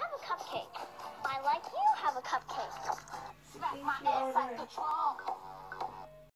have a cupcake. I like you have a cupcake. Smack my ass like the trunk.